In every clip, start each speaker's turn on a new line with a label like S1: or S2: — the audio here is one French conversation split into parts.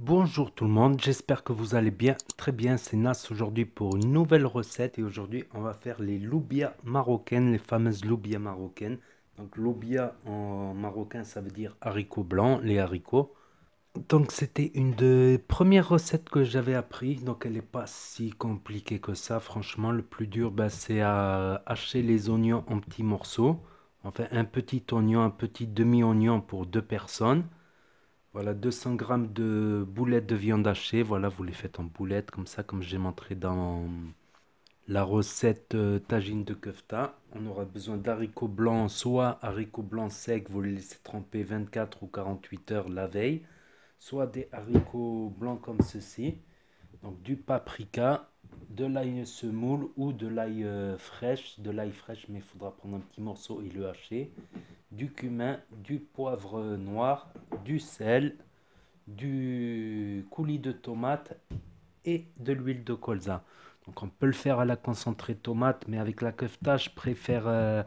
S1: Bonjour tout le monde, j'espère que vous allez bien, très bien, c'est Nas aujourd'hui pour une nouvelle recette et aujourd'hui on va faire les loubias marocaines, les fameuses loubias marocaines. Donc loubia en marocain ça veut dire haricots blancs, les haricots. Donc c'était une des premières recettes que j'avais appris, donc elle n'est pas si compliquée que ça, franchement le plus dur ben, c'est à hacher les oignons en petits morceaux. Enfin un petit oignon, un petit demi-oignon pour deux personnes. Voilà 200 g de boulettes de viande hachée. Voilà, vous les faites en boulettes comme ça, comme j'ai montré dans la recette euh, tagine de kefta. On aura besoin d'haricots blancs, soit haricots blancs secs, vous les laissez tremper 24 ou 48 heures la veille, soit des haricots blancs comme ceci. Donc du paprika, de l'ail semoule ou de l'ail euh, fraîche, de l'ail fraîche, mais il faudra prendre un petit morceau et le hacher du cumin, du poivre noir, du sel, du coulis de tomate et de l'huile de colza. Donc on peut le faire à la concentrée tomate, mais avec la kefta, je préfère euh,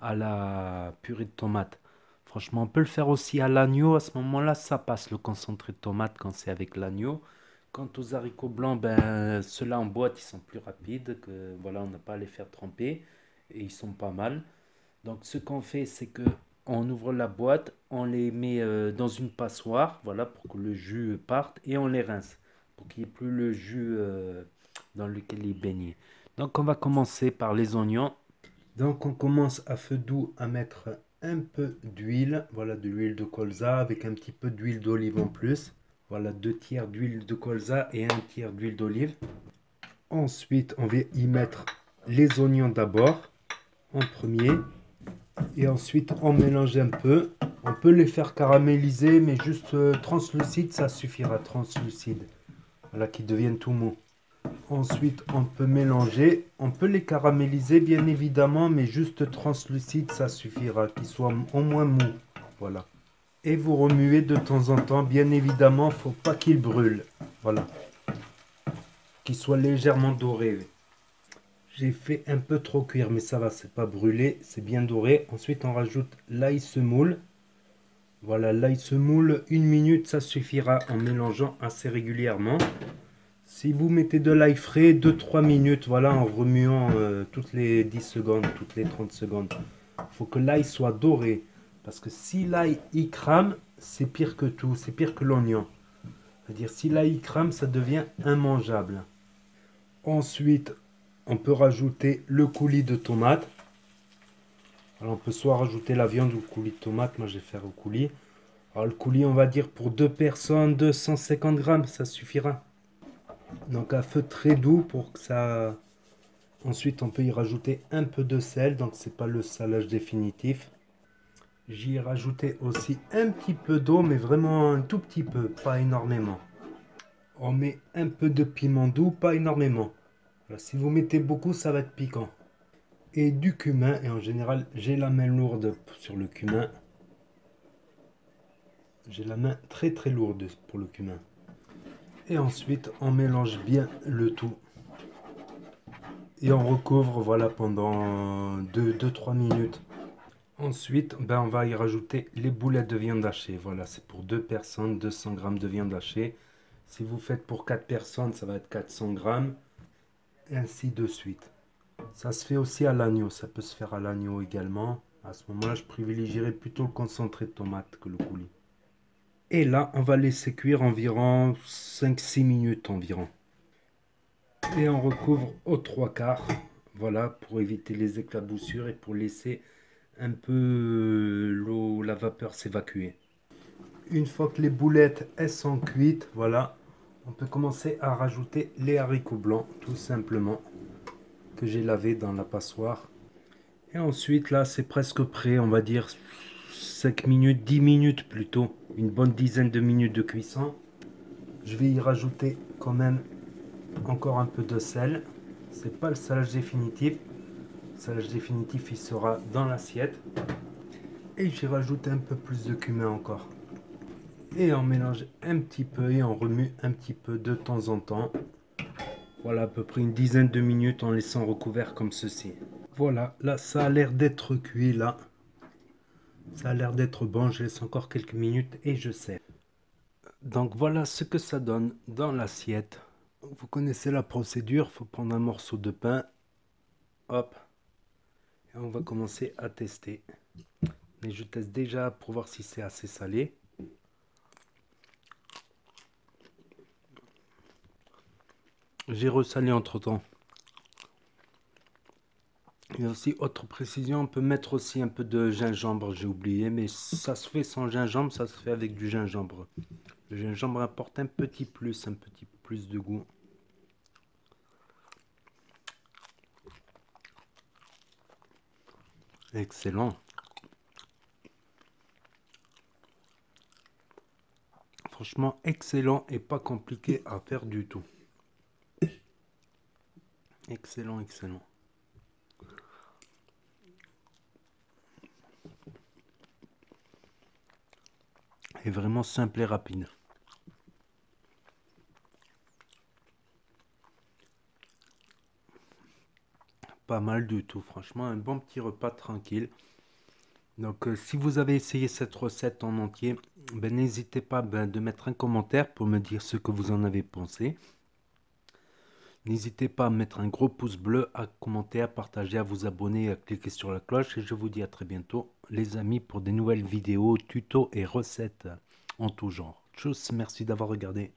S1: à la purée de tomate. Franchement, on peut le faire aussi à l'agneau. À ce moment-là, ça passe le concentré de tomate quand c'est avec l'agneau. Quant aux haricots blancs, ben, ceux-là en boîte, ils sont plus rapides. Que, voilà, on n'a pas à les faire tremper. Et ils sont pas mal. Donc ce qu'on fait, c'est que on ouvre la boîte, on les met euh, dans une passoire, voilà, pour que le jus parte, et on les rince, pour qu'il n'y ait plus le jus euh, dans lequel il baigne. Donc on va commencer par les oignons. Donc on commence à feu doux à mettre un peu d'huile, voilà, de l'huile de colza avec un petit peu d'huile d'olive en plus. Voilà, deux tiers d'huile de colza et un tiers d'huile d'olive. Ensuite, on va y mettre les oignons d'abord, en premier. Et ensuite, on mélange un peu. On peut les faire caraméliser, mais juste euh, translucide, ça suffira. Translucide. Voilà, qui deviennent tout mou. Ensuite, on peut mélanger. On peut les caraméliser, bien évidemment, mais juste translucide, ça suffira. Qu'ils soient au moins mou. Voilà. Et vous remuez de temps en temps. Bien évidemment, faut pas qu'ils brûlent. Voilà. Qu'ils soient légèrement dorés. J'ai fait un peu trop cuire, mais ça va, c'est pas brûlé, c'est bien doré. Ensuite, on rajoute l'ail semoule. Voilà, l'ail semoule, une minute, ça suffira en mélangeant assez régulièrement. Si vous mettez de l'ail frais, 2-3 minutes, voilà, en remuant euh, toutes les 10 secondes, toutes les 30 secondes. Il faut que l'ail soit doré. Parce que si l'ail y crame, c'est pire que tout, c'est pire que l'oignon. C'est-à-dire, si l'ail crame, ça devient immangeable. Ensuite, on peut rajouter le coulis de tomate. Alors on peut soit rajouter la viande ou le coulis de tomate. Moi je vais faire au coulis. Alors le coulis on va dire pour deux personnes 250 grammes ça suffira. Donc à feu très doux pour que ça... Ensuite on peut y rajouter un peu de sel. Donc c'est pas le salage définitif. J'y ai rajouté aussi un petit peu d'eau mais vraiment un tout petit peu, pas énormément. On met un peu de piment doux, pas énormément si vous mettez beaucoup, ça va être piquant. Et du cumin, et en général, j'ai la main lourde sur le cumin. J'ai la main très très lourde pour le cumin. Et ensuite, on mélange bien le tout. Et on recouvre voilà, pendant 2-3 minutes. Ensuite, ben, on va y rajouter les boulettes de viande hachée. Voilà, c'est pour deux personnes, 200 g de viande hachée. Si vous faites pour 4 personnes, ça va être 400 grammes ainsi de suite. Ça se fait aussi à l'agneau, ça peut se faire à l'agneau également. À ce moment-là, je privilégierais plutôt le concentré de tomate que le coulis. Et là, on va laisser cuire environ 5-6 minutes environ. Et on recouvre aux trois quarts. Voilà, pour éviter les éclaboussures et pour laisser un peu l'eau, la vapeur s'évacuer. Une fois que les boulettes elles sont cuites, voilà, on peut commencer à rajouter les haricots blancs tout simplement que j'ai lavé dans la passoire. Et ensuite là c'est presque prêt on va dire 5 minutes 10 minutes plutôt une bonne dizaine de minutes de cuisson. Je vais y rajouter quand même encore un peu de sel. C'est pas le salage définitif. Le salage définitif il sera dans l'assiette. Et j'y rajoute un peu plus de cumin encore et on mélange un petit peu et on remue un petit peu de temps en temps. Voilà à peu près une dizaine de minutes en laissant recouvert comme ceci. Voilà, là ça a l'air d'être cuit là. Ça a l'air d'être bon, je laisse encore quelques minutes et je sers. Donc voilà ce que ça donne dans l'assiette. Vous connaissez la procédure, il faut prendre un morceau de pain. Hop. Et on va commencer à tester. Mais je teste déjà pour voir si c'est assez salé. J'ai resalé entre temps. Et aussi, autre précision, on peut mettre aussi un peu de gingembre, j'ai oublié, mais ça se fait sans gingembre, ça se fait avec du gingembre. Le gingembre apporte un petit plus, un petit plus de goût. Excellent. Franchement, excellent et pas compliqué à faire du tout. Excellent, excellent. Et vraiment simple et rapide. Pas mal du tout, franchement, un bon petit repas tranquille. Donc euh, si vous avez essayé cette recette en entier, ben, n'hésitez pas ben, de mettre un commentaire pour me dire ce que vous en avez pensé. N'hésitez pas à mettre un gros pouce bleu, à commenter, à partager, à vous abonner, à cliquer sur la cloche. Et je vous dis à très bientôt, les amis, pour des nouvelles vidéos, tutos et recettes en tout genre. Tchuss, merci d'avoir regardé.